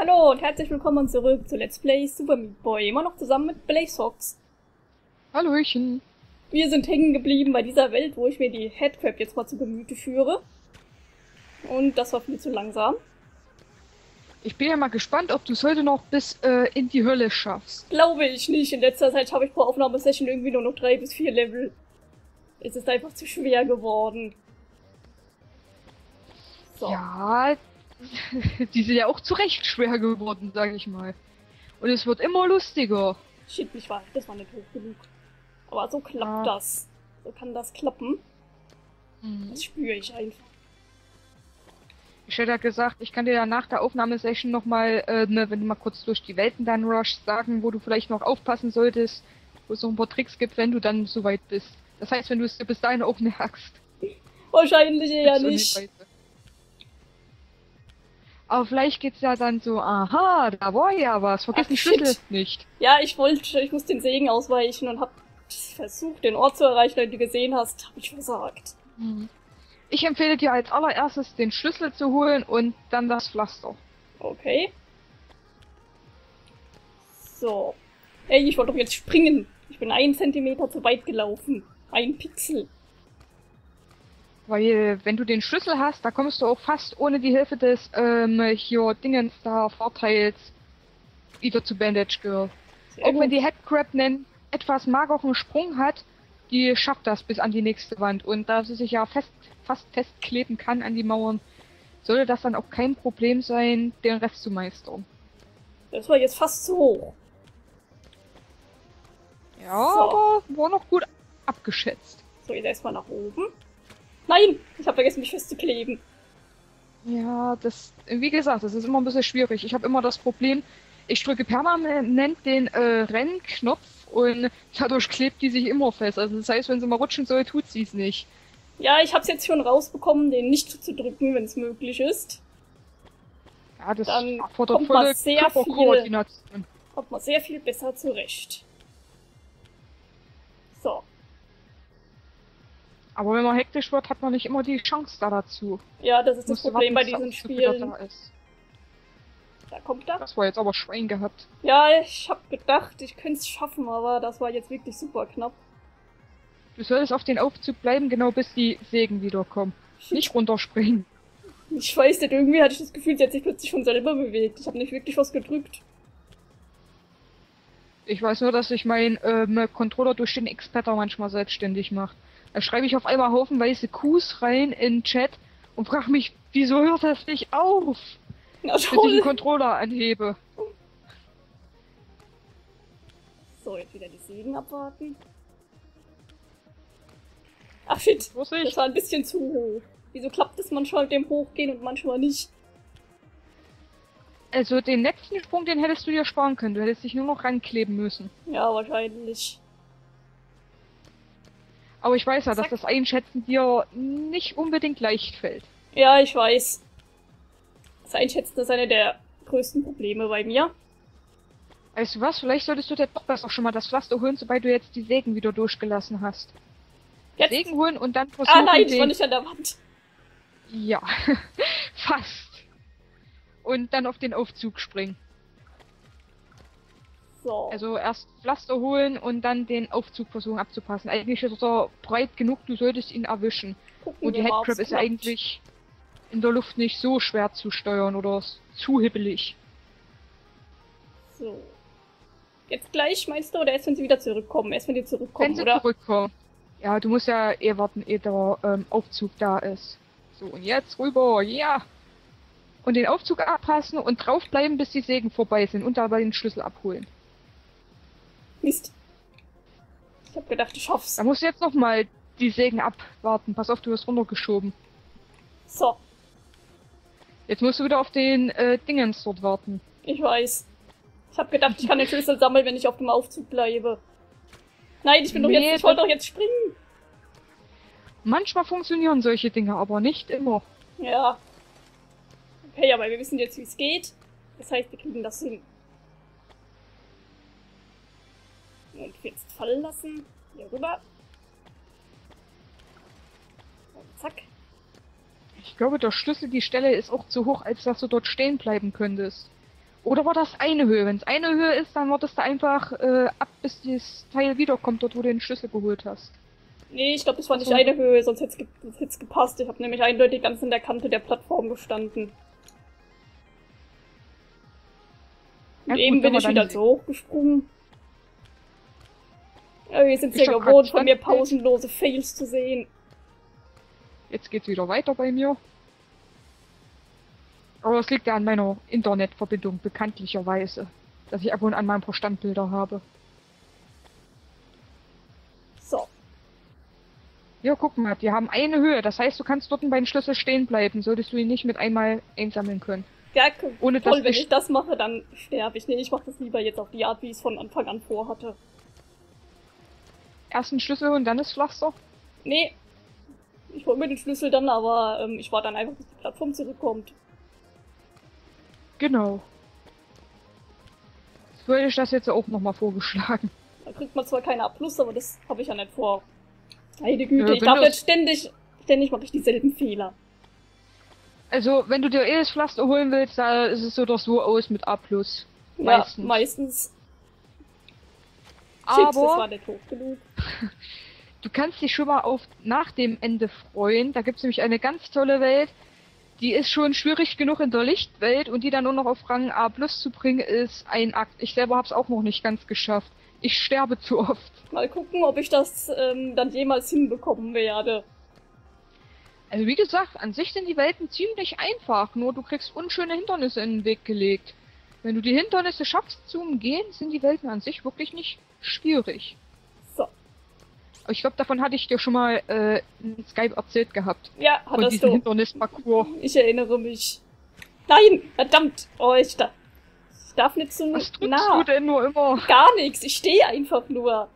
Hallo und herzlich willkommen zurück zu Let's Play Super Meat Boy, immer noch zusammen mit Blaze Fox. Hallöchen. Wir sind hängen geblieben bei dieser Welt, wo ich mir die Headcrab jetzt mal zu Gemüte führe. Und das war viel zu langsam. Ich bin ja mal gespannt, ob du es heute noch bis äh, in die Hölle schaffst. Glaube ich nicht. In letzter Zeit habe ich pro Aufnahmesession irgendwie nur noch drei bis vier Level. Es ist einfach zu schwer geworden. So. Ja, die sind ja auch zu Recht schwer geworden, sage ich mal. Und es wird immer lustiger. Shit, nicht wahr. Das war nicht hoch genug. Aber so klappt ja. das. So kann das klappen. Mhm. Das spüre ich einfach. Ich hätte ja gesagt, ich kann dir ja nach der Aufnahmesession nochmal, äh, ne, wenn du mal kurz durch die Welten dann rushst, sagen, wo du vielleicht noch aufpassen solltest, wo es noch ein paar Tricks gibt, wenn du dann soweit bist. Das heißt, wenn du es bis dahin auch merkst. Wahrscheinlich eher nicht. Aber vielleicht geht's ja dann so, aha, da war ja was, vergiss Ach, den Schlüssel nicht. Ja, ich wollte, ich muss den Segen ausweichen und hab versucht, den Ort zu erreichen, den du gesehen hast, hab ich versagt. Hm. Ich empfehle dir als allererstes den Schlüssel zu holen und dann das Pflaster. Okay. So. Ey, ich wollte doch jetzt springen. Ich bin einen Zentimeter zu weit gelaufen. Ein Pixel. Weil, wenn du den Schlüssel hast, da kommst du auch fast ohne die Hilfe des, ähm, hier Dingens da Vorteils wieder zu Bandage Girl. Sehr auch gut. wenn die Headcrab einen etwas mageren Sprung hat, die schafft das bis an die nächste Wand. Und da sie sich ja fest, fast festkleben kann an die Mauern, sollte das dann auch kein Problem sein, den Rest zu meistern. Das war jetzt fast zu hoch. Ja, so. aber war noch gut abgeschätzt. So, jetzt erstmal nach oben. Nein! Ich habe vergessen, mich festzukleben. Ja, das, wie gesagt, das ist immer ein bisschen schwierig. Ich habe immer das Problem, ich drücke permanent den äh, Rennknopf und dadurch klebt die sich immer fest. Also das heißt, wenn sie mal rutschen soll, tut sie es nicht. Ja, ich habe es jetzt schon rausbekommen, den nicht zu drücken, wenn es möglich ist. Ja, das Dann kommt man sehr viel, kommt man sehr viel besser zurecht. Aber wenn man hektisch wird, hat man nicht immer die Chance da dazu. Ja, das ist das Problem warten, bei diesen Spielen. Da, da, kommt er. Das war jetzt aber Schwein gehabt. Ja, ich hab gedacht, ich könnte es schaffen, aber das war jetzt wirklich super knapp. Du solltest auf den Aufzug bleiben, genau bis die Sägen wiederkommen. Nicht runterspringen. Ich weiß nicht, irgendwie hatte ich das Gefühl, sie hat sich plötzlich von selber bewegt. Ich habe nicht wirklich was gedrückt. Ich weiß nur, dass sich mein ähm, Controller durch den Experter manchmal selbstständig macht. Da schreibe ich auf einmal haufenweise Qs rein in Chat und frage mich, wieso hört das nicht auf? Na, bis ich den Controller anhebe. So, jetzt wieder die Sägen abwarten. Ach shit, das war ein bisschen zu hoch. Wieso klappt es manchmal mit dem Hochgehen und manchmal nicht? Also den letzten Sprung, den hättest du dir sparen können. Du hättest dich nur noch rankleben müssen. Ja, wahrscheinlich. Aber ich weiß ja, Zack. dass das Einschätzen dir nicht unbedingt leicht fällt. Ja, ich weiß. Das Einschätzen ist einer der größten Probleme bei mir. Weißt du was? Vielleicht solltest du dir doch besser schon mal das Pflaster holen, sobald du jetzt die Sägen wieder durchgelassen hast. Jetzt? Sägen holen und dann versuchen Ah nein, ich war nicht an der Wand. Ja, fast. Und dann auf den Aufzug springen. So. Also erst Pflaster holen und dann den Aufzug versuchen abzupassen. Eigentlich ist er breit genug, du solltest ihn erwischen. Gucken und die Headcrab ist eigentlich in der Luft nicht so schwer zu steuern oder zu hibbelig. So. Jetzt gleich meinst du, oder erst wenn sie wieder zurückkommen? Erst wenn die zurückkommen, wenn sie oder? zurückkommen. Ja, du musst ja eh warten, ehe der ähm, Aufzug da ist. So, und jetzt rüber, ja! Und den Aufzug abpassen und draufbleiben, bis die Sägen vorbei sind und dabei den Schlüssel abholen. Mist. Ich hab gedacht, ich schaff's. Da musst du jetzt nochmal die Sägen abwarten. Pass auf, du wirst runtergeschoben. So. Jetzt musst du wieder auf den äh, Dingens dort warten. Ich weiß. Ich hab gedacht, ich kann den Schlüssel sammeln, wenn ich auf dem Aufzug bleibe. Nein, ich bin nee, doch jetzt, ich wollte doch jetzt springen. Manchmal funktionieren solche Dinge, aber nicht immer. Ja. Okay, aber wir wissen jetzt, wie es geht. Das heißt, wir kriegen das hin. Und jetzt fallen lassen. Hier rüber. Und zack. Ich glaube, der Schlüssel, die Stelle ist auch zu hoch, als dass du dort stehen bleiben könntest. Oder war das eine Höhe? Wenn es eine Höhe ist, dann wartest du einfach äh, ab, bis das Teil wiederkommt, dort wo du den Schlüssel geholt hast. Nee, ich glaube, das war nicht eine Höhe, sonst hätte es gepasst. Ich habe nämlich eindeutig ganz in der Kante der Plattform gestanden. Und ja, eben bin ich wieder so hochgesprungen. Ja, wir sind ja gewohnt, von mir pausenlose Fails zu sehen. Jetzt geht's wieder weiter bei mir. Aber es liegt ja an meiner Internetverbindung, bekanntlicherweise. Dass ich ab und an mal ein paar Standbilder habe. So. Ja, guck mal, die haben eine Höhe. Das heißt, du kannst dort bei den Schlüssel stehen bleiben, solltest du ihn nicht mit einmal einsammeln können. Ja, Ohne toll, wenn ich das mache, dann sterbe ich. Nee, ich mache das lieber jetzt auf die Art, wie ich es von Anfang an vorhatte. Erst einen Schlüssel und dann das Pflaster? Nee. Ich hol mir den Schlüssel dann, aber ähm, ich warte dann einfach, bis die Plattform zurückkommt. Genau. So hätte ich das jetzt auch nochmal vorgeschlagen. Da kriegt man zwar keine A+, aber das habe ich ja nicht vor. Meine Güte, ja, ich darf jetzt ständig, ständig mache ich dieselben Fehler. Also, wenn du dir eh das Pflaster holen willst, da ist es so doch so aus mit A+. Meistens. Ja, meistens. Aber, Shit, das war nicht hoch genug. du kannst dich schon mal auf nach dem Ende freuen. Da gibt's nämlich eine ganz tolle Welt. Die ist schon schwierig genug in der Lichtwelt und die dann nur noch auf Rang A Plus zu bringen, ist ein Akt. Ich selber hab's auch noch nicht ganz geschafft. Ich sterbe zu oft. Mal gucken, ob ich das ähm, dann jemals hinbekommen werde. Also wie gesagt, an sich sind die Welten ziemlich einfach, nur du kriegst unschöne Hindernisse in den Weg gelegt. Wenn du die Hindernisse schaffst zu umgehen, sind die Welten an sich wirklich nicht schwierig. So. Aber ich glaube, davon hatte ich dir schon mal äh, in Skype erzählt gehabt. Ja, hattest Von diesem Hindernisparcours. Ich erinnere mich. Nein, verdammt! Oh, ich, da ich darf nicht zu Was tust nah. du denn nur immer? Gar nichts, ich stehe einfach nur.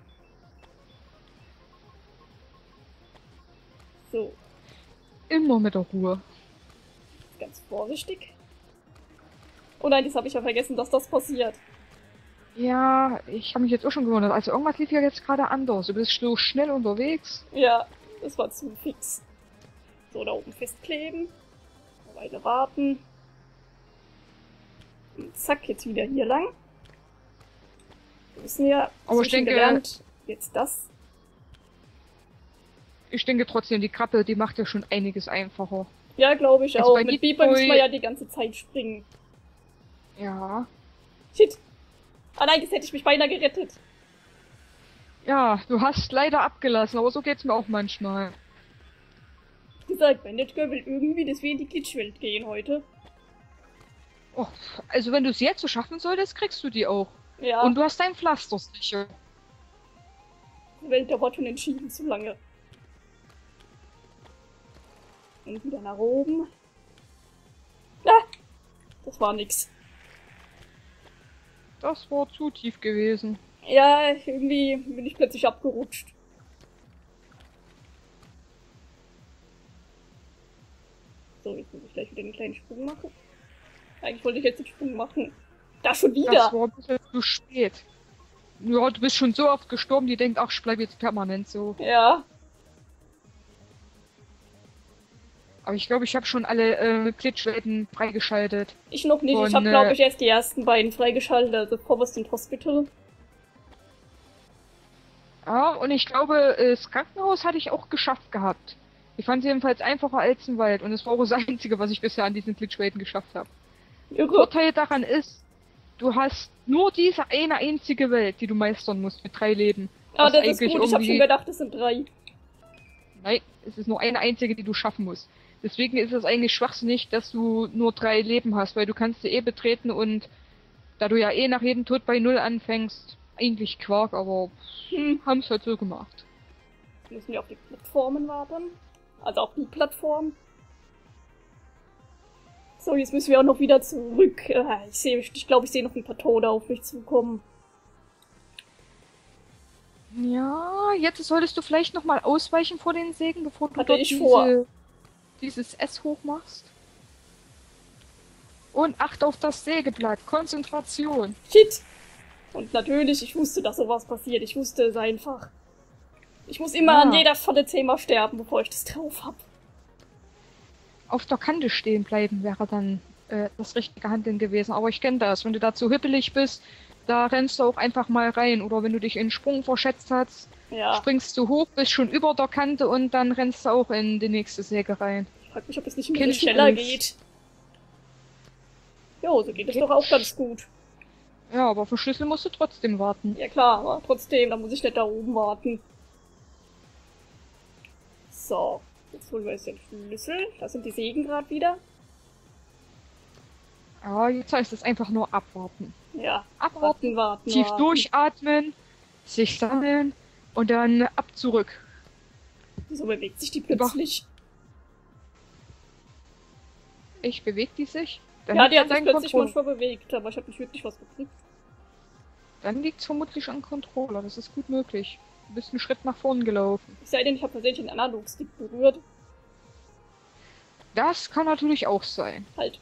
So. Immer mit der Ruhe. Ganz vorsichtig. Oh nein, das habe ich ja vergessen, dass das passiert. Ja, ich habe mich jetzt auch schon gewundert. Also irgendwas lief ja jetzt gerade anders. Du bist so schnell unterwegs. Ja, das war zu fix. So, da oben festkleben. Eine Weile warten. Und zack, jetzt wieder hier lang. Wir müssen ja, Aber ich denke, gelernt, jetzt das ich denke trotzdem, die Krappe, die macht ja schon einiges einfacher. Ja, glaube ich also auch. Mit Beeper muss man ja die ganze Zeit springen. Ja. Shit. Ah nein, das hätte ich mich beinahe gerettet. Ja, du hast leider abgelassen, aber so geht's mir auch manchmal. Dieser Bandit Girl will irgendwie, dass wir in die Glitchwelt gehen heute. Oh, also wenn du es jetzt so schaffen solltest, kriegst du die auch. Ja. Und du hast dein Pflaster sicher. Die Welt dauert schon entschieden zu lange. Und wieder nach oben. Ah, das war nix. Das war zu tief gewesen. Ja, irgendwie bin ich plötzlich abgerutscht. So, jetzt muss ich gleich wieder einen kleinen Sprung machen. Eigentlich wollte ich jetzt einen Sprung machen. Da schon wieder! Das war ein bisschen zu spät. Ja, du bist schon so oft gestorben, die denkt, ach, ich bleib jetzt permanent so. Ja. Aber ich glaube, ich habe schon alle äh, Glitchwelten freigeschaltet. Ich noch nicht. Und, ich habe, glaube äh, ich, erst die ersten beiden freigeschaltet, also Forest und Hospital. Ja, und ich glaube, das Krankenhaus hatte ich auch geschafft gehabt. Ich fand es jedenfalls einfacher als ein Wald und es war auch das Einzige, was ich bisher an diesen Glitchwelten geschafft habe. Der Vorteil daran ist, du hast nur diese eine einzige Welt, die du meistern musst mit drei Leben. Aber das ist gut, ich habe schon gedacht, es sind drei. Nein, es ist nur eine einzige, die du schaffen musst. Deswegen ist es eigentlich schwachsinnig, dass du nur drei Leben hast, weil du kannst sie eh betreten und da du ja eh nach jedem Tod bei Null anfängst, eigentlich Quark, aber hm, haben es halt so gemacht. Müssen wir auf die Plattformen warten? Also auf die Plattform? So, jetzt müssen wir auch noch wieder zurück. Äh, ich sehe, ich glaube, ich sehe noch ein paar Tode auf mich zukommen. Ja, jetzt solltest du vielleicht noch mal ausweichen vor den Sägen, bevor du Hatte dort ich diese... vor dieses S hochmachst. Und acht auf das Sägeblatt. Konzentration. Shit. Und natürlich, ich wusste, dass sowas passiert. Ich wusste es einfach. Ich muss immer ja. an jeder volle Thema sterben, bevor ich das drauf hab. Auf der Kante stehen bleiben wäre dann äh, das richtige Handeln gewesen. Aber ich kenne das. Wenn du da zu hippelig bist, da rennst du auch einfach mal rein. Oder wenn du dich in Sprung verschätzt hast, ja. springst du hoch, bist schon über der Kante und dann rennst du auch in die nächste Säge rein. Ich frag mich, ob es nicht ein bisschen schneller geht. Jo, so geht es doch auch ganz gut. Ja, aber auf den Schlüssel musst du trotzdem warten. Ja klar, aber trotzdem, da muss ich nicht da oben warten. So, jetzt holen wir jetzt den Schlüssel. Da sind die Sägen gerade wieder. Ja, jetzt heißt es einfach nur abwarten. Ja, abwarten, warten, tief warten. durchatmen, sich sammeln und dann ab zurück. Wieso bewegt sich die plötzlich? Ich bewegt die sich? Dann ja, die hat sich plötzlich Kontroll. manchmal bewegt, aber ich habe nicht wirklich was gekriegt. Dann liegt es vermutlich an Controller, das ist gut möglich. Du bist einen Schritt nach vorn gelaufen. Es sei denn, ich habe versehentlich den Analogstick berührt. Das kann natürlich auch sein. Halt.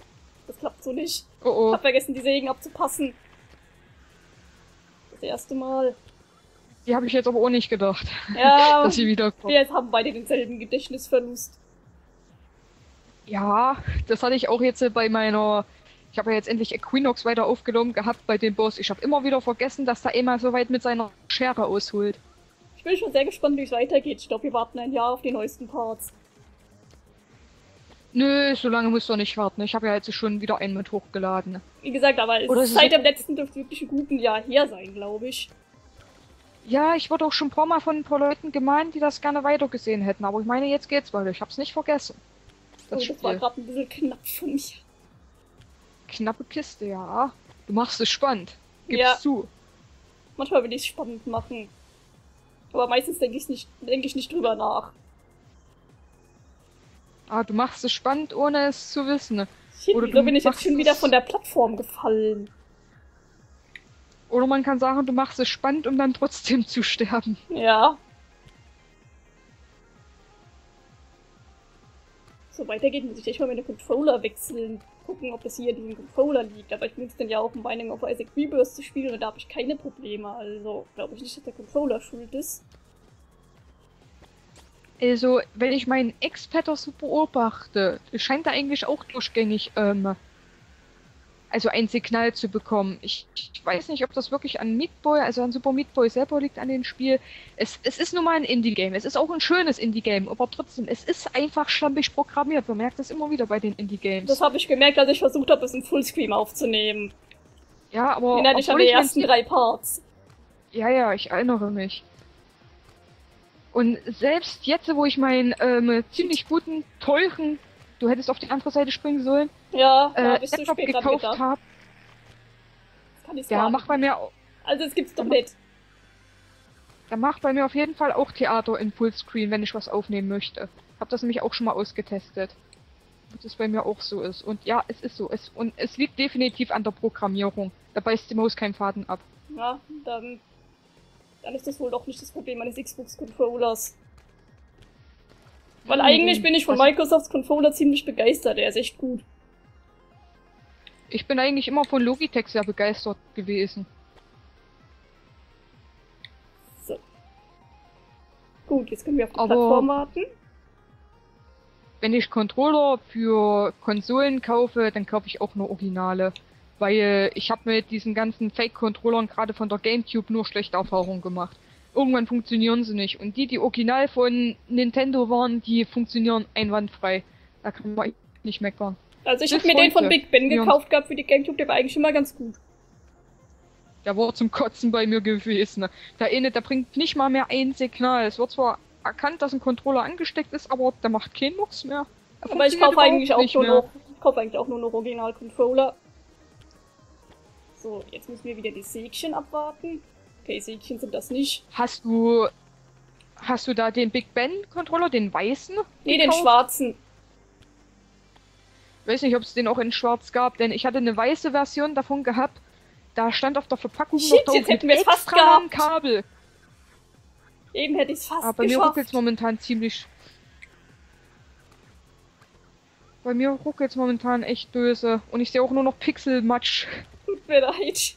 Das klappt so nicht. Oh oh. Hab vergessen, die Sägen abzupassen. Das erste Mal. Die habe ich jetzt aber auch nicht gedacht. Ja. dass sie wiederkommt. Wir jetzt haben beide denselben Gedächtnisverlust. Ja, das hatte ich auch jetzt bei meiner. Ich habe ja jetzt endlich Equinox weiter aufgenommen gehabt bei dem Boss. Ich habe immer wieder vergessen, dass da immer so weit mit seiner Schere ausholt. Ich bin schon sehr gespannt, wie es weitergeht. Ich glaube, wir warten ein Jahr auf die neuesten Parts. Nö, so lange musst du nicht warten. Ich habe ja jetzt schon wieder einen mit hochgeladen. Wie gesagt, aber es ist seit dem letzten dürfte wirklich ein guten Jahr her sein, glaube ich. Ja, ich wurde auch schon ein paar Mal von ein paar Leuten gemeint, die das gerne weitergesehen hätten. Aber ich meine, jetzt geht's weiter. Ich hab's nicht vergessen. Das, oh, das war gerade ein bisschen knapp von mir. Knappe Kiste, ja. Du machst es spannend. Gib's ja. zu. Manchmal will ich es spannend machen. Aber meistens denke ich nicht, denke ich nicht drüber nach. Ah, du machst es spannend, ohne es zu wissen. Shit, Oder wieso bin ich jetzt schon wieder von der Plattform gefallen? Oder man kann sagen, du machst es spannend, um dann trotzdem zu sterben. Ja. So weitergeht, muss ich echt mal meine Controller wechseln. Gucken, ob es hier in diesem Controller liegt. Aber ich benutze den ja auch, um Binding of Isaac Rebirth zu spielen und da habe ich keine Probleme. Also glaube ich nicht, dass der Controller schuld ist. Also, wenn ich meinen Ex-Petter so beobachte, scheint er eigentlich auch durchgängig, ähm, also ein Signal zu bekommen. Ich, ich, weiß nicht, ob das wirklich an Meat Boy, also an Super Meat Boy selber liegt an dem Spiel. Es, es ist nun mal ein Indie-Game. Es ist auch ein schönes Indie-Game, aber trotzdem, es ist einfach schlampig programmiert. Man merkt das immer wieder bei den Indie-Games. Das habe ich gemerkt, als ich versucht habe, es in Fullscreen aufzunehmen. Ja, aber. Erinnere dich an die ersten drei Parts. Ja, ja, ich erinnere mich. Und selbst jetzt, wo ich meinen ähm, ziemlich guten, teuren, du hättest auf die andere Seite springen sollen, ja, äh, Laptop gekauft habe. Ja, mach bei mir auch. Also es gibt's doch nicht. Er macht bei mir auf jeden Fall auch Theater in Fullscreen, wenn ich was aufnehmen möchte. Hab das nämlich auch schon mal ausgetestet. Dass es bei mir auch so ist. Und ja, es ist so. Es, und es liegt definitiv an der Programmierung. Da beißt die Maus keinen Faden ab. Ja, dann dann ist das wohl doch nicht das Problem meines Xbox-Controllers. Weil mhm, eigentlich bin ich von Microsofts Controller ziemlich begeistert, er ist echt gut. Ich bin eigentlich immer von Logitech sehr begeistert gewesen. So. Gut, jetzt können wir auf die Aber Plattform warten. Wenn ich Controller für Konsolen kaufe, dann kaufe ich auch nur Originale weil ich habe mit diesen ganzen Fake-Controllern gerade von der GameCube nur schlechte Erfahrungen gemacht. Irgendwann funktionieren sie nicht. Und die, die original von Nintendo waren, die funktionieren einwandfrei. Da kann man nicht meckern. Also ich habe mir den von Big Ben gekauft gehabt für die GameCube, der war eigentlich immer ganz gut. Der war zum Kotzen bei mir gewesen. Der eine, der bringt nicht mal mehr ein Signal. Es wird zwar erkannt, dass ein Controller angesteckt ist, aber der macht keinen Mucks mehr. Aber ich kaufe eigentlich auch nur noch, ich kaufe eigentlich auch nur noch Original-Controller. So, jetzt müssen wir wieder die Sägchen abwarten. Okay, Sägchen sind das nicht. Hast du. Hast du da den Big Ben Controller, den weißen? Nee, gekauft? den schwarzen. Ich weiß nicht, ob es den auch in schwarz gab, denn ich hatte eine weiße Version davon gehabt. Da stand auf der Verpackung Shit, noch drauf jetzt hätten wir es fast gehabt. Kabel. Eben hätte ich es fast Aber bei geschafft. mir ruckelt es momentan ziemlich. Bei mir ruckelt es momentan echt böse. Und ich sehe auch nur noch Pixelmatsch mir leid.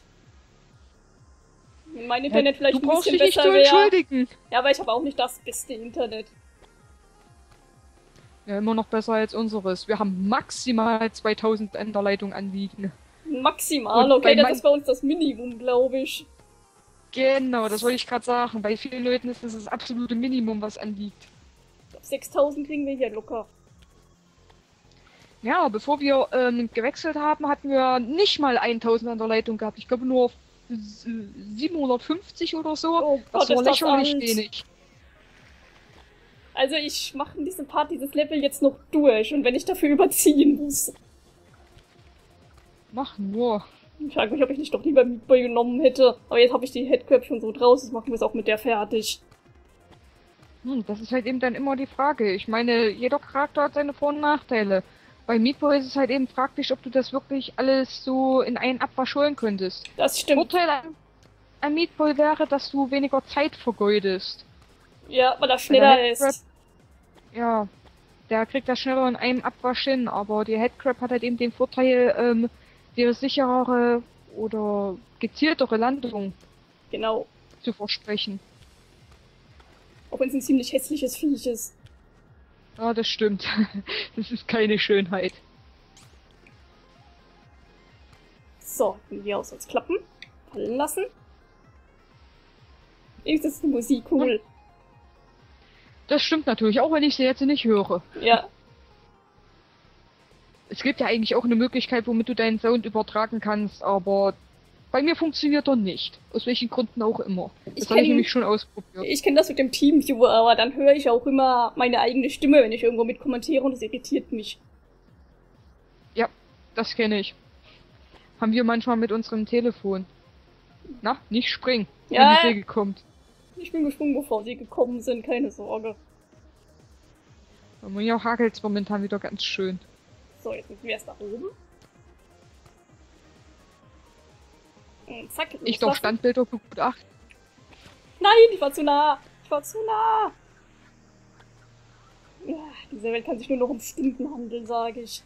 Mein Internet ja, vielleicht ein bisschen besser wäre. Ja, aber ich habe auch nicht das beste Internet. Ja, immer noch besser als unseres. Wir haben maximal 2000 Enderleitung anliegen. Maximal, Und okay, das ist bei uns das Minimum, glaube ich. Genau, das wollte ich gerade sagen. Bei vielen Leuten ist das das absolute Minimum, was anliegt. Ich glaube, 6000 kriegen wir hier locker. Ja, bevor wir ähm, gewechselt haben, hatten wir nicht mal 1000 an der Leitung gehabt. Ich glaube nur 750 oder so. Oh das Gott, war ist das lächerlich alt. wenig. Also ich mache in diesem Part dieses Level jetzt noch durch und wenn ich dafür überziehen muss. Mach nur. Ich frage mich, ob ich nicht doch lieber Meat Boy genommen hätte. Aber jetzt habe ich die Headcrab schon so draus, jetzt machen wir es auch mit der fertig. Hm, das ist halt eben dann immer die Frage. Ich meine, jeder Charakter hat seine Vor- und Nachteile. Bei Meat Boy ist es halt eben fraglich, ob du das wirklich alles so in einen Abwasch holen könntest. Das stimmt. Vorteil an, an Meat Boy wäre, dass du weniger Zeit vergeudest. Ja, weil er schneller ist. Ja, der kriegt das schneller in einem Abwasch hin, aber die Headcrab hat halt eben den Vorteil, ähm, dir sicherere oder gezieltere Landung Genau. zu versprechen. Auch wenn es ein ziemlich hässliches Viech ist. Ja, das stimmt. Das ist keine Schönheit. So, hier aus jetzt klappen. Fallen lassen. Ist die Musik cool. Das stimmt natürlich, auch wenn ich sie jetzt nicht höre. Ja. Es gibt ja eigentlich auch eine Möglichkeit, womit du deinen Sound übertragen kannst, aber bei mir funktioniert er nicht. Aus welchen Gründen auch immer. Das habe ich nämlich schon ausprobiert. Ich kenne das mit dem Teamviewer, aber dann höre ich auch immer meine eigene Stimme, wenn ich irgendwo mit kommentiere und das irritiert mich. Das kenne ich. Haben wir manchmal mit unserem Telefon. Na, nicht springen, Ja. wenn die Säge kommt. Ich bin gesprungen, bevor sie gekommen sind, keine Sorge. Aber hier hakelt's momentan wieder ganz schön. So, jetzt müssen wir erst nach oben. Und zack, Ich doch. Standbilder begutachten. Nein, ich war zu nah. Ich war zu nah. Ja, diese Welt kann sich nur noch um Stunden handeln, sage ich.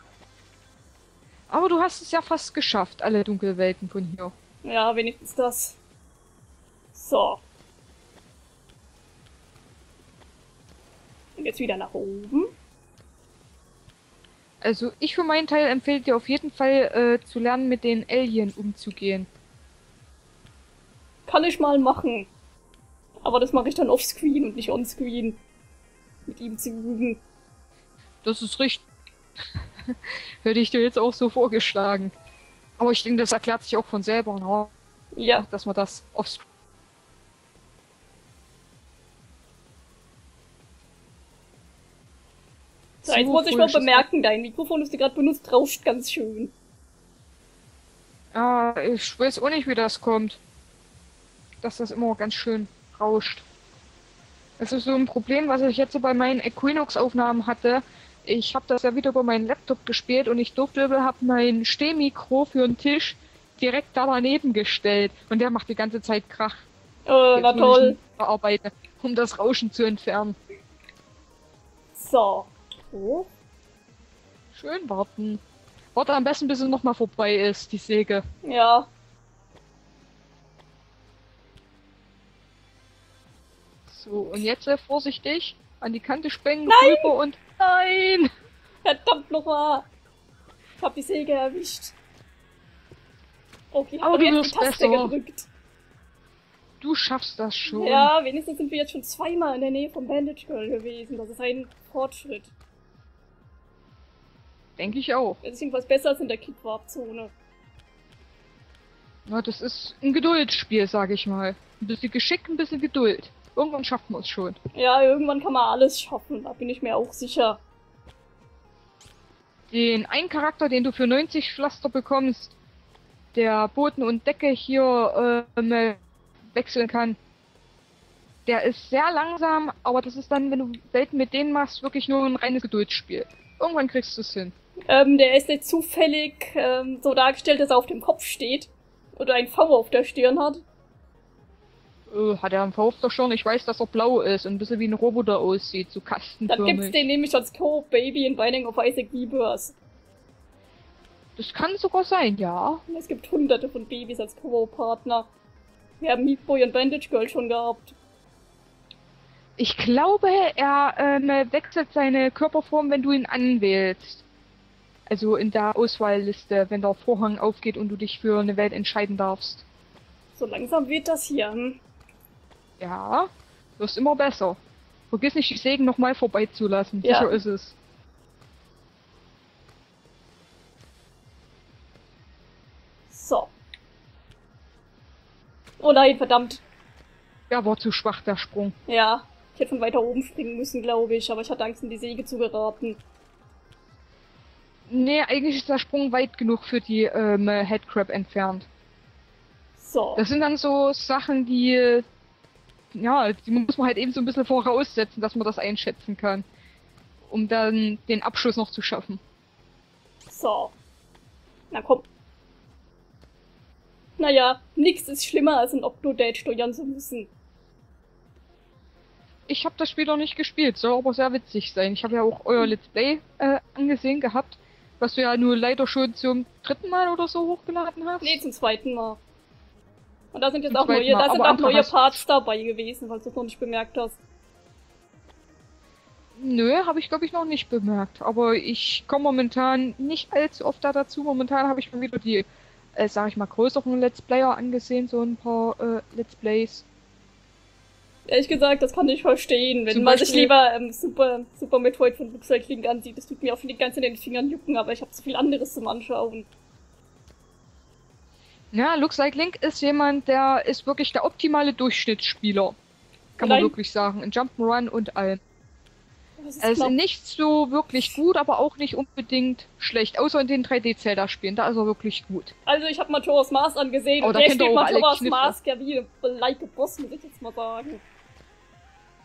Aber du hast es ja fast geschafft, alle Dunkelwelten von hier. Ja, wenigstens das. So. Und jetzt wieder nach oben. Also ich für meinen Teil empfehle dir auf jeden Fall äh, zu lernen, mit den Alien umzugehen. Kann ich mal machen. Aber das mache ich dann offscreen und nicht onscreen. Mit ihm zu üben. Das ist richtig. Hätte ich dir jetzt auch so vorgeschlagen. Aber ich denke, das erklärt sich auch von selber, ne? Ja, dass man das offscreen. so, jetzt muss ich mal bemerken, dein Mikrofon, das du gerade benutzt, rauscht ganz schön. Ja, ich weiß auch nicht, wie das kommt. Dass das immer ganz schön rauscht. Das ist so ein Problem, was ich jetzt so bei meinen Equinox-Aufnahmen hatte. Ich habe das ja wieder über meinen Laptop gespielt und ich durfte, habe mein Stehmikro für den Tisch direkt da daneben gestellt. Und der macht die ganze Zeit Krach. Äh, Jetzt na toll. Bearbeiten, um das Rauschen zu entfernen. So. Oh. Schön warten. Warte am besten, bis es nochmal vorbei ist, die Säge. Ja. So, und jetzt sehr vorsichtig an die Kante Nein! rüber und nein! Verdammt nochmal. Ich hab die Säge erwischt. Okay, Aber du jetzt die wirst Taste besser. gedrückt. Du schaffst das schon. Ja, wenigstens sind wir jetzt schon zweimal in der Nähe vom Bandage Girl gewesen. Das ist ein Fortschritt. Denke ich auch. Das ist jedenfalls besser als in der Kid Warp Zone. Na, das ist ein Geduldsspiel, sag ich mal. Ein bisschen Geschick, ein bisschen Geduld. Irgendwann schafft man es schon. Ja, irgendwann kann man alles schaffen. Da bin ich mir auch sicher. Den einen Charakter, den du für 90 Pflaster bekommst, der Boden und Decke hier ähm, wechseln kann, der ist sehr langsam, aber das ist dann, wenn du Welten mit denen machst, wirklich nur ein reines Geduldsspiel. Irgendwann kriegst du es hin. Ähm, der ist jetzt zufällig ähm, so dargestellt, dass er auf dem Kopf steht. Oder ein V auf der Stirn hat. Äh, hat er einen V auf der Stirn? Ich weiß, dass er blau ist und ein bisschen wie ein Roboter aussieht, so Dann kastenförmig. gibt's den nämlich als Co-op Baby in Binding of Isaac Rebirth. Das kann sogar sein, ja. Es gibt hunderte von Babys als Co-op-Partner. Wir haben Meat Boy und Bandage Girl schon gehabt. Ich glaube, er ähm, wechselt seine Körperform, wenn du ihn anwählst. Also in der Auswahlliste, wenn der Vorhang aufgeht und du dich für eine Welt entscheiden darfst. So langsam wird das hier. Hm? Ja, wirst immer besser. Vergiss nicht, die Segen nochmal vorbeizulassen. Ja. Sicher ist es. So. Oh nein, verdammt. Ja, war zu schwach, der Sprung. Ja, ich hätte von weiter oben springen müssen, glaube ich, aber ich hatte Angst, in die Säge zu geraten. Nee, eigentlich ist der Sprung weit genug für die ähm, Headcrab entfernt. So. Das sind dann so Sachen, die. Ja, die muss man halt eben so ein bisschen voraussetzen, dass man das einschätzen kann. Um dann den Abschluss noch zu schaffen. So. Na komm. Naja, nix ist schlimmer, als ein Octodate steuern zu müssen. Ich habe das Spiel noch nicht gespielt, soll aber sehr witzig sein. Ich habe ja auch euer Let's Play äh, angesehen gehabt, was du ja nur leider schon zum dritten Mal oder so hochgeladen hast. Nee, zum zweiten Mal. Und da sind jetzt auch zweiten neue, Mal, da sind auch neue Parts dabei gewesen, falls du es noch nicht bemerkt hast. Nö, habe ich glaube ich noch nicht bemerkt. Aber ich komme momentan nicht allzu oft da dazu. Momentan habe ich mir wieder die, äh, sag ich mal, größeren Let's Player angesehen, so ein paar äh, Let's Plays. Ehrlich gesagt, das kann ich verstehen, wenn Zum man sich Beispiel- lieber ähm, Super, Super Metroid von Luxite Link ansieht. Das tut mir auch ganz in den Fingern jucken, aber ich habe so viel anderes zum Anschauen. Ja, Looks Like Link ist jemand, der ist wirklich der optimale Durchschnittsspieler. Kann Nein. man wirklich sagen. In Jump'n'Run und allem. Ist Er ist in nichts so wirklich gut, aber auch nicht unbedingt schlecht. Außer in den 3D-Zelda-Spielen. Da ist er wirklich gut. Also ich habe Majora's Mask angesehen Oh, und der er steht alle Majora's. Mask ja wie ein like Boss, muss ich jetzt mal sagen.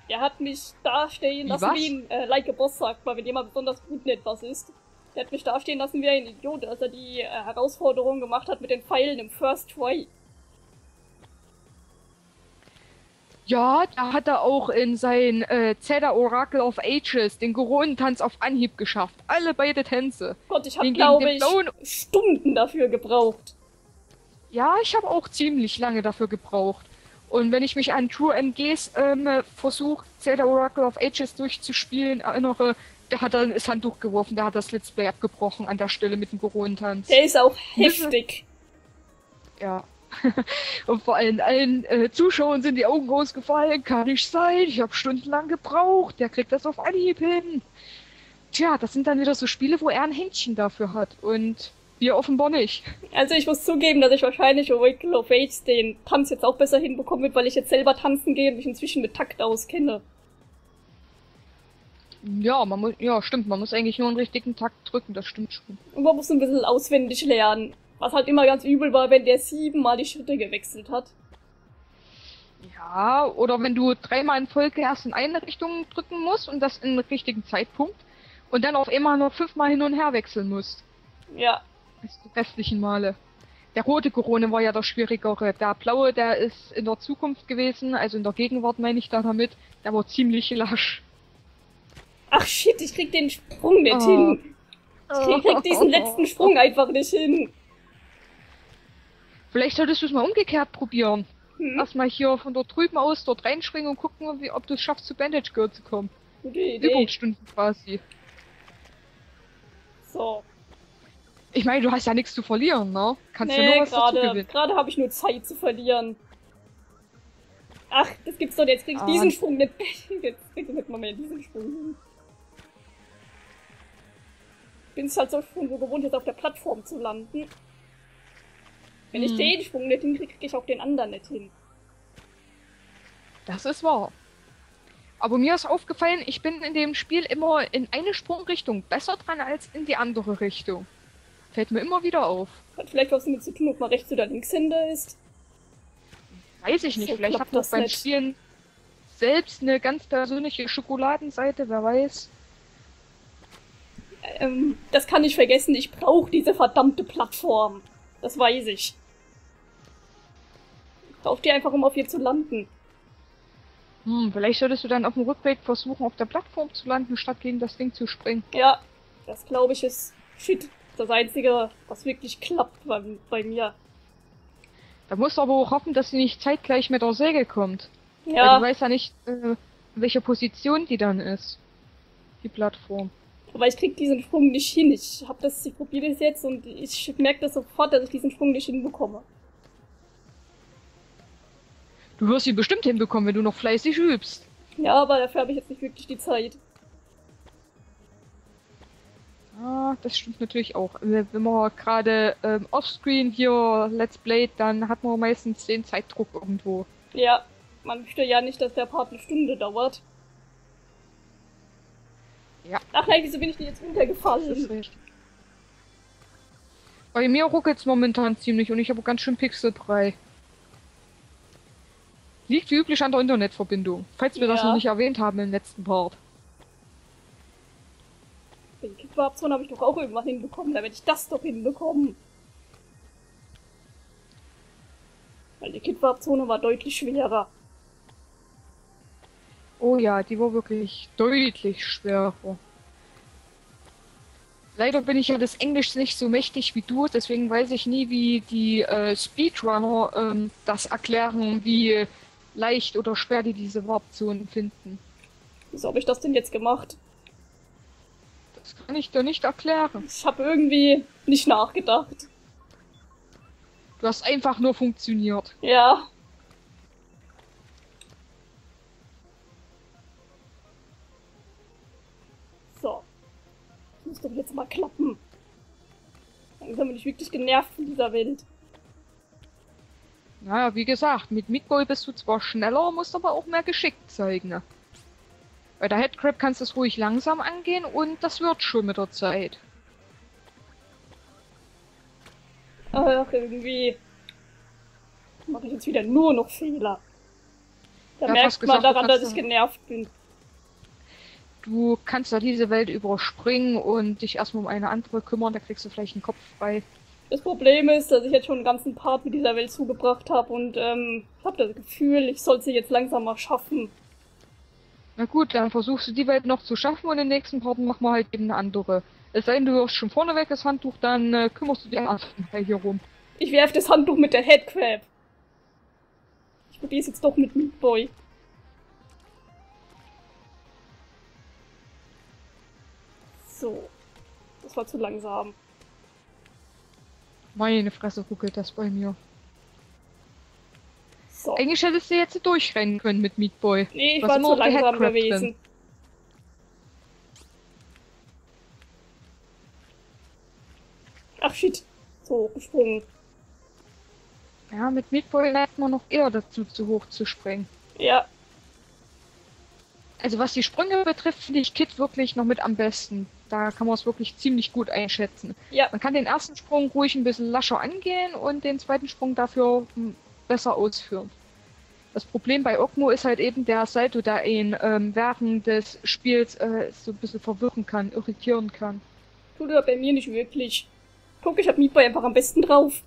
Er hat mich dastehen lassen wie ein äh, like Boss, sagt man, wenn jemand besonders gut in etwas ist. Der hat mich dastehen lassen wie ein Idiot, als er die äh, Herausforderung gemacht hat mit den Pfeilen im First Try. Ja, da hat er auch in sein äh, Zelda Oracle of Ages den Goronentanz auf Anhieb geschafft. Alle beide Tänze. Gott, ich habe, glaube ich, Stunden dafür gebraucht. Ja, ich habe auch ziemlich lange dafür gebraucht. Und wenn ich mich an True MGs ähm, Versuch, Zelda Oracle of Ages durchzuspielen, erinnere, der hat dann das Handtuch geworfen, der hat das Let's Play abgebrochen an der Stelle mit dem Goronentanz. Der ist auch heftig. Ja. Und vor allen, allen äh, Zuschauern sind die Augen ausgefallen. Kann nicht sein. Ich habe stundenlang gebraucht. Der kriegt das auf Anhieb hin. Tja, das sind dann wieder so Spiele, wo er ein Händchen dafür hat. Und wir offenbar nicht. Also ich muss zugeben, dass ich wahrscheinlich Oracle of Ages den Tanz jetzt auch besser hinbekommen wird, weil ich jetzt selber tanzen gehe und mich inzwischen mit Takt auskenne. Ja, man muss, ja, stimmt. Man muss eigentlich nur einen richtigen Takt drücken. Das stimmt schon. Und man muss ein bisschen auswendig lernen. Was halt immer ganz übel war, wenn der siebenmal die Schritte gewechselt hat. Ja, oder wenn du dreimal in Folge erst in eine Richtung drücken musst und das im richtigen Zeitpunkt und dann auf einmal noch fünfmal hin und her wechseln musst. Ja, die restlichen Male. Der rote Corona war ja der schwierigere. Der blaue, der ist in der Zukunft gewesen, also in der Gegenwart meine ich da damit. Der war ziemlich lasch. Ach shit, ich krieg den Sprung nicht Oh. hin. Ich krieg diesen letzten Sprung einfach nicht hin. Vielleicht solltest du es mal umgekehrt probieren. Hm? Erstmal hier von dort drüben aus dort reinspringen und gucken, wie, ob du es schaffst, zu Bandage Girl zu kommen. Gute Idee. Übungsstunden quasi. So. Ich meine, du hast ja nichts zu verlieren, ne? Kannst ja Nee, nur was dazu gerade gewinnen. gerade habe ich nur Zeit zu verlieren. Ach, das gibt's doch. Jetzt krieg ich Ah. diesen Sprung nicht. Jetzt krieg ich nicht mal mehr diesen Sprung hin. Bin es halt so schon so gewohnt, jetzt auf der Plattform zu landen. Wenn ich Hm. den Sprung nicht hinkriege, krieg ich auch den anderen nicht hin. Das ist wahr. Aber mir ist aufgefallen, ich bin in dem Spiel immer in eine Sprungrichtung besser dran als in die andere Richtung. Fällt mir immer wieder auf. Hat vielleicht was damit zu tun, ob man rechts oder linkshänder ist. Weiß ich nicht, So vielleicht hat das beim nicht. Spielen selbst eine ganz persönliche Schokoladenseite, wer weiß. Ähm, das kann ich vergessen. Ich brauche diese verdammte Plattform. Das weiß ich. Ich brauche die einfach, um auf ihr zu landen. Hm, vielleicht solltest du dann auf dem Rückweg versuchen, auf der Plattform zu landen, statt gegen das Ding zu springen. Ja, das glaube ich ist shit. Das Einzige, was wirklich klappt bei, bei mir. Da musst du aber auch hoffen, dass sie nicht zeitgleich mit der Säge kommt. Weil Ja, du weißt ja nicht, äh, in welcher Position die dann ist. Die Plattform. Aber ich krieg diesen Sprung nicht hin. Ich hab das, ich probiere das jetzt und ich merke das sofort, dass ich diesen Sprung nicht hinbekomme. Du wirst ihn bestimmt hinbekommen, wenn du noch fleißig übst. Ja, aber dafür habe ich jetzt nicht wirklich die Zeit. Ah, das stimmt natürlich auch. Wenn man gerade ähm, offscreen hier Let's Play, dann hat man meistens den Zeitdruck irgendwo. Ja, man möchte ja nicht, dass der Part eine Stunde dauert. Ja. Ach nein, wieso bin ich denn jetzt runtergefallen? Das ist richtig. Bei mir ruckelt's momentan ziemlich und ich habe ganz schön Pixel 3. Liegt wie üblich an der Internetverbindung, falls wir ja. das noch nicht erwähnt haben im letzten Part. Bei der Kickwarp-Zone habe ich doch auch irgendwann hinbekommen, da werde ich das doch hinbekommen. Weil die Kickwarp-Zone war deutlich schwerer. Oh ja, die war wirklich deutlich schwerer. Leider bin ich ja des Englisch nicht so mächtig wie du, deswegen weiß ich nie, wie die äh, Speedrunner ähm, das erklären, wie leicht oder schwer die diese Warpzonen finden. Wieso habe ich das denn jetzt gemacht? Das kann ich dir nicht erklären. Ich habe irgendwie nicht nachgedacht. Du hast einfach nur funktioniert. Ja. Doch jetzt mal klappen. Langsam bin ich wirklich genervt von dieser Welt. Naja, wie gesagt, mit Meatball bist du zwar schneller, musst aber auch mehr Geschick zeigen. Ne? Bei der Headcrab kannst du es ruhig langsam angehen und das wird schon mit der Zeit. Ach, irgendwie mache ich jetzt wieder nur noch Fehler. Da ja, merkt man daran, dass ich genervt bin. Du kannst ja diese Welt überspringen und dich erstmal um eine andere kümmern, da kriegst du vielleicht einen Kopf frei. Das Problem ist, dass ich jetzt schon einen ganzen Part mit dieser Welt zugebracht habe und ähm, ich habe das Gefühl, ich soll sie jetzt langsam mal schaffen. Na gut, dann versuchst du die Welt noch zu schaffen und den nächsten Part machen wir halt eben eine andere. Es sei denn, du wirst schon vorneweg das Handtuch, dann äh, kümmerst du dich erstmal hier rum. Ich werf das Handtuch mit der Headcrab. Ich probier's jetzt doch mit Meat So. Das war zu langsam. Meine Fresse ruckelt das bei mir. So. Eigentlich hättest du jetzt durchrennen können mit Meat Boy. Nee, ich Was war zu langsam gewesen. Ach shit. So hochgesprungen. Ja, mit Meat Boy neigt man noch eher dazu, zu hoch zu springen. Ja. Also was die Sprünge betrifft, finde ich Kit wirklich noch mit am besten. Da kann man es wirklich ziemlich gut einschätzen. Ja. Man kann den ersten Sprung ruhig ein bisschen lascher angehen und den zweiten Sprung dafür hm, besser ausführen. Das Problem bei Okmo ist halt eben der Salto, der ihn ähm, während des Spiels äh, so ein bisschen verwirren kann, irritieren kann. Tut er bei mir nicht wirklich. Guck, ich hab Meatboy einfach am besten drauf.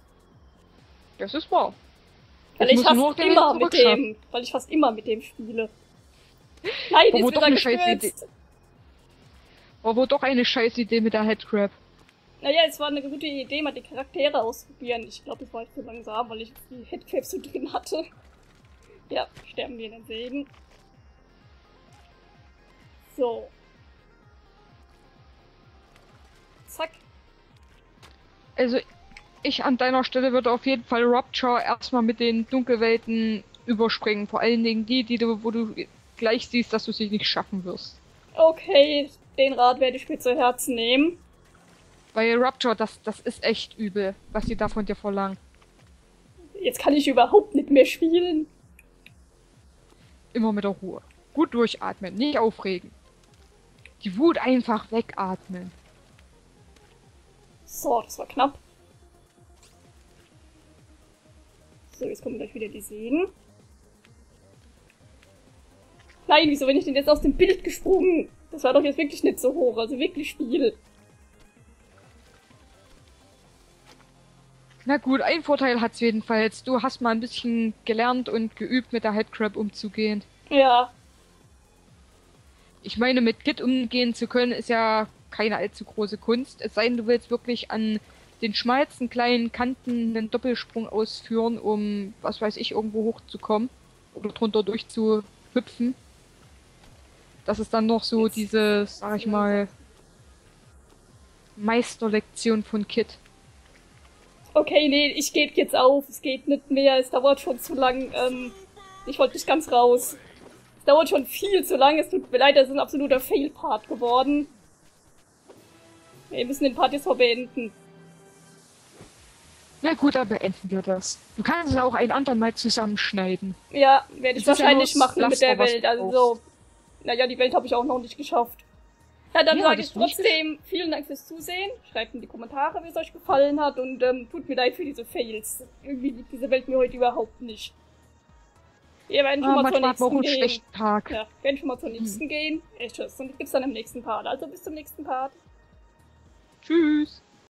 Das ist wahr. Weil ich, fast immer mit dem, weil ich fast immer mit dem spiele. Nein, ist wieder gestürzt. War wohl doch eine scheiß Idee mit der Headcrab. Naja, es war eine gute Idee, mal die Charaktere auszuprobieren. Ich glaube, es war echt zu langsam, weil ich die Headcrab so drin hatte. Ja, sterben wir in den Segen. So. Zack. Also, ich an deiner Stelle würde auf jeden Fall Rupture erstmal mit den Dunkelwelten überspringen. Vor allen Dingen die, die du, wo du gleich siehst, dass du sie nicht schaffen wirst. Okay, den Rat werde ich mir zu Herzen nehmen. Bei Rupture, das, das ist echt übel, was sie da von dir verlangen. Jetzt kann ich überhaupt nicht mehr spielen. Immer mit der Ruhe. Gut durchatmen, nicht aufregen. Die Wut einfach wegatmen. So, das war knapp. So, jetzt kommen gleich wieder die Segen. Nein, wieso bin ich denn jetzt aus dem Bild gesprungen? Das war doch jetzt wirklich nicht so hoch, also wirklich Spiel. Na gut, ein Vorteil hat's jedenfalls. Du hast mal ein bisschen gelernt und geübt, mit der Headcrab umzugehen. Ja. Ich meine, mit Git umgehen zu können, ist ja keine allzu große Kunst. Es sei denn, du willst wirklich an den schmalsten kleinen Kanten einen Doppelsprung ausführen, um, was weiß ich, irgendwo hochzukommen. Oder drunter durchzuhüpfen. Das ist dann noch so diese, sag ich mal, Meisterlektion von Kit. Okay, nee, ich gebe jetzt auf. Es geht nicht mehr. Es dauert schon zu lang. Ähm, ich wollte nicht ganz raus. Es dauert schon viel zu lang. Es tut mir leid, das ist ein absoluter Fail-Part geworden. Wir müssen den Part jetzt verbeenden. Na gut, dann beenden wir das. Du kannst es auch ein andermal zusammenschneiden. Ja, werde ich ja wahrscheinlich das machen mit der Welt. Also, brauchst. Naja, die Welt habe ich auch noch nicht geschafft. Ja, dann Ja, sage ich trotzdem vielen Dank fürs Zusehen. Schreibt in die Kommentare, wie es euch gefallen hat und ähm, tut mir leid für diese Fails. Irgendwie liegt diese Welt mir heute überhaupt nicht. Wir werden schon Ah, mal zur nächsten gehen. Tag. Ja, wir werden schon mal zur nächsten gehen. Äh, tschüss. Und gibt's dann im nächsten Part. Also bis zum nächsten Part. Tschüss.